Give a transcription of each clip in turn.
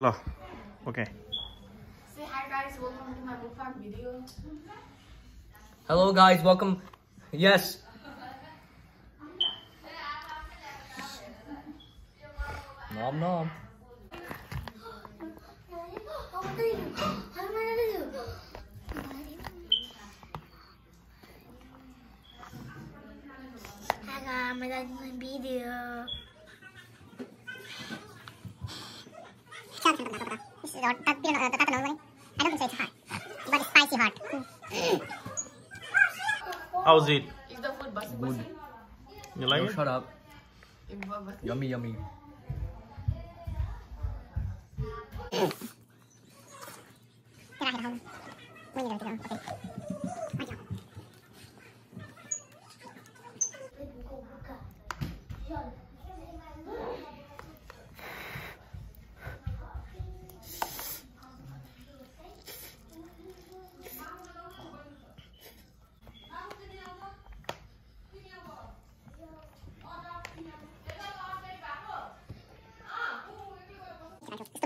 Lo. Okay. Say hi guys, welcome to my mukbang video. Hello guys, welcome. Yes. Nom nom. Hi guys, my video. tatanong mo I don't think it's hot. But it's spicy hot. How's it? Is the food basi Good. You like no, it? Shut up. yummy, yummy. Okay.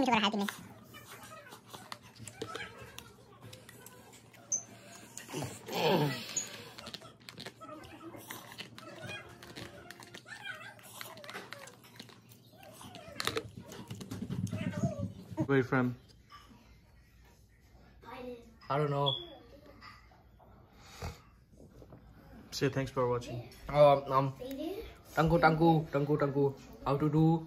Itu juga hati nih. Where you from? I don't know. Say thanks for watching. Um, um. Tangku, tangku, tangku, tangku. How to do?